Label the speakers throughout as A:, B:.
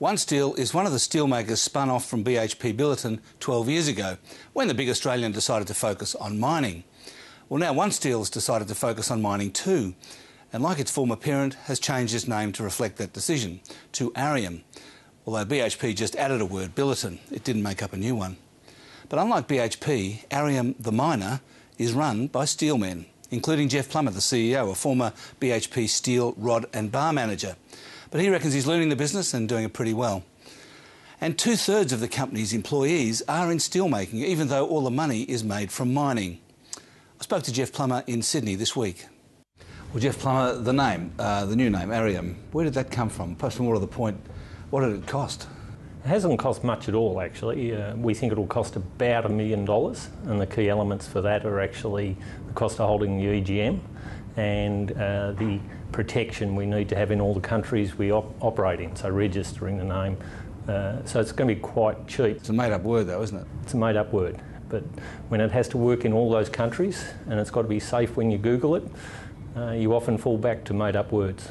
A: OneSteel is one of the steelmakers spun off from BHP Billiton 12 years ago when the big Australian decided to focus on mining. Well, now OneSteel has decided to focus on mining too, and like its former parent, has changed its name to reflect that decision to Arrium. Although BHP just added a word, Billiton, it didn't make up a new one. But unlike BHP, Arrium the miner is run by steelmen, including Geoff Plummer, the CEO, a former BHP steel rod and bar manager. But he reckons he's learning the business and doing it pretty well. And two thirds of the company's employees are in steelmaking, even though all the money is made from mining. I spoke to Geoff Plummer in Sydney this week. Well, Geoff Plummer, the name, uh, the new name, Arrium, where did that come from? Plus, more to the point, what did it cost?
B: It hasn't cost much at all, actually. Uh, we think it'll cost about a million dollars, and the key elements for that are actually the cost of holding the EGM and uh, the protection we need to have in all the countries we op- operate in, so registering the name. Uh, so it's going to be quite cheap.
A: It's a made up word, though, isn't it?
B: It's a made up word. But when it has to work in all those countries and it's got to be safe when you Google it, uh, you often fall back to made up words.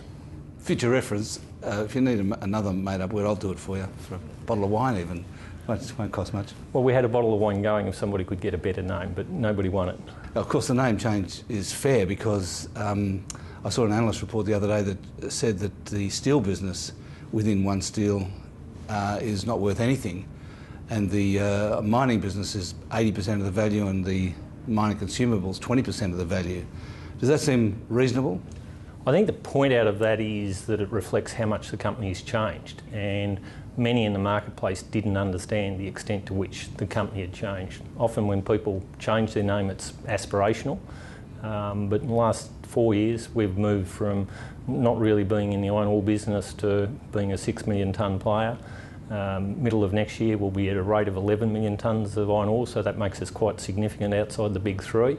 A: Future reference, uh, if you need a, another made up word, I'll do it for you, for a bottle of wine even. It won't cost much.
B: Well, we had a bottle of wine going if somebody could get a better name, but nobody won it.
A: Of course, the name change is fair because um, I saw an analyst report the other day that said that the steel business within OneSteel uh, is not worth anything, and the uh, mining business is 80% of the value, and the mining consumables 20% of the value. Does that seem reasonable?
B: I think the point out of that is that it reflects how much the company's changed, and many in the marketplace didn't understand the extent to which the company had changed. Often, when people change their name, it's aspirational, um, but in the last four years, we've moved from not really being in the iron ore business to being a six million tonne player. Um, middle of next year, we'll be at a rate of 11 million tonnes of iron ore, so that makes us quite significant outside the big three.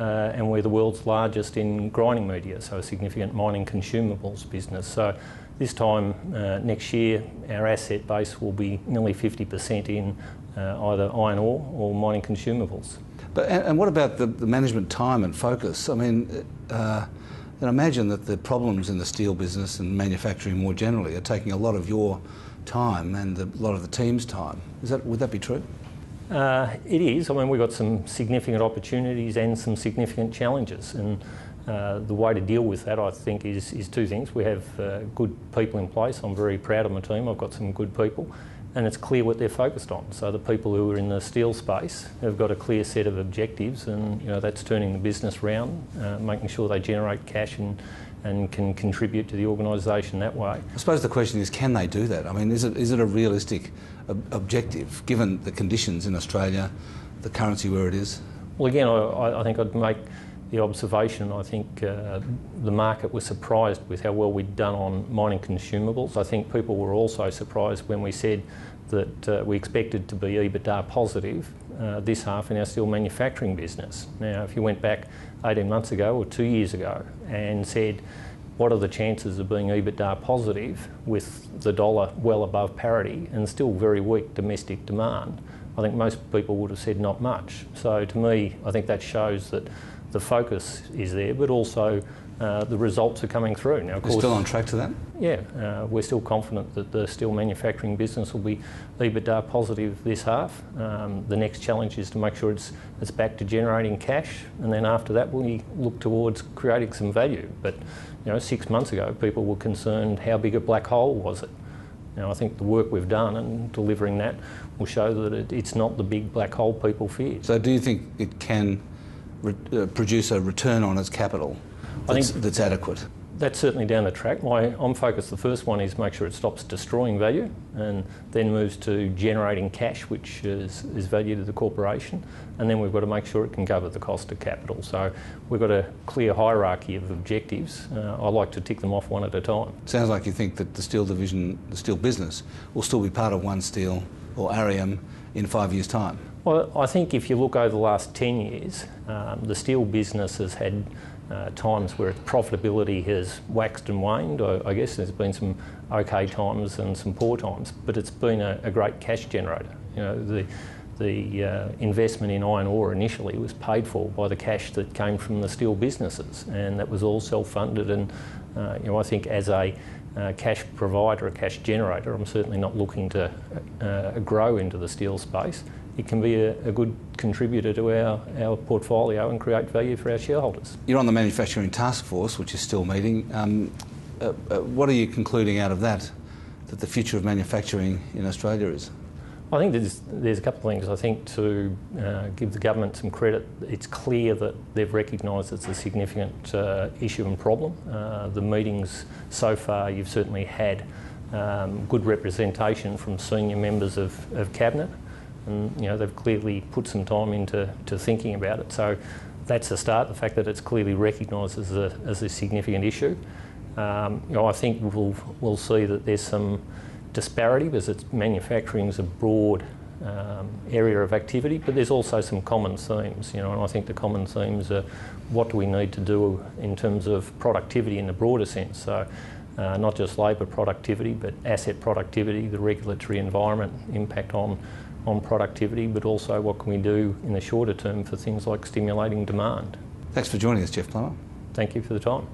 B: Uh, and we're the world's largest in grinding media, so a significant mining consumables business. So this time uh, next year, our asset base will be nearly 50% in uh, either iron ore or mining consumables.
A: But and, and what about the, the, management time and focus? I mean, uh, I imagine that the problems in the steel business and manufacturing more generally are taking a lot of your time and a lot of the team's time. Is that would that be true?
B: Uh, it is. I mean, we've got some significant opportunities and some significant challenges. And uh, the way to deal with that, I think, is, is two things. We have uh, good people in place. I'm very proud of my team. I've got some good people. And it's clear what they're focused on. So the people who are in the steel space have got a clear set of objectives, and you know that's turning the business round, uh, making sure they generate cash and and can contribute to the organisation that way.
A: I suppose the question is, can they do that? I mean, is it, is it a realistic ob- objective given the conditions in Australia, the currency where it is?
B: Well, again, I, I think I'd make the observation. I think uh, the market was surprised with how well we'd done on mining consumables. I think people were also surprised when we said that uh, we expected to be EBITDA positive uh, this half in our steel manufacturing business. Now, if you went back 18 months ago or two years ago and said, what are the chances of being EBITDA positive with the dollar well above parity and still very weak domestic demand? I think most people would have said not much. So to me, I think that shows that the focus is there, but also uh, the results are coming through.
A: Now, of course, still on track to that?
B: Yeah, uh, we're still confident that the steel manufacturing business will be EBITDA positive this half. Um, the next challenge is to make sure it's, it's back to generating cash, and then after that, we look towards creating some value. But you know, six months ago, people were concerned how big a black hole was it. Now, I think the work we've done and delivering that will show that it, it's not the big black hole people feared.
A: So, do you think it can re- uh, produce a return on its capital? that's, that's adequate?
B: That's certainly down the track. My, I'm focused, the first one is make sure it stops destroying value and then moves to generating cash, which is, is value to the corporation. And then we've got to make sure it can cover the cost of capital. So we've got a clear hierarchy of objectives. Uh, I like to tick them off one at a time.
A: Sounds like you think that the steel division, the steel business, will still be part of OneSteel or Arrium in five years' time.
B: Well, I think if you look over the last 10 years, um, the steel business has had uh, times where its profitability has waxed and waned. I, I, guess there's been some okay times and some poor times, but it's been a, a great cash generator. You know, the the uh, investment in iron ore initially was paid for by the cash that came from the steel businesses, and that was all self-funded. And uh, you know, I think as a uh, cash provider, a cash generator. I'm certainly not looking to uh, grow into the steel space. It can be a, a, good contributor to our, our portfolio and create value for our shareholders.
A: You're on the manufacturing task force, which is still meeting. Um, uh, uh what are you concluding out of that, that the future of manufacturing in Australia is?
B: I think there's, there's a couple of things. I think to uh, give the government some credit, it's clear that they've recognised it's a significant uh, issue and problem. Uh, the meetings so far, you've certainly had um, good representation from senior members of, of cabinet, and you know they've clearly put some time into to thinking about it. So that's a start. The fact that it's clearly recognised as a, as a significant issue. Um, you know, I think we'll we'll see that there's some disparity because it's manufacturing is a broad um, area of activity, but there's also some common themes, you know, and I think the common themes are what do we need to do in terms of productivity in the broader sense. So, uh, not just labour productivity, but asset productivity, the regulatory environment impact on on productivity, but also what can we do in the shorter term for things like stimulating demand.
A: Thanks for joining us, Geoff Plummer.
B: Thank you for the time.